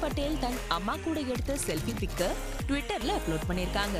பட்டேல் தன் அம்மா கூட எடுத்த செல்ஃபி பிக்க ட்விட்டர்ல அப்லோட் பண்ணிருக்காங்க.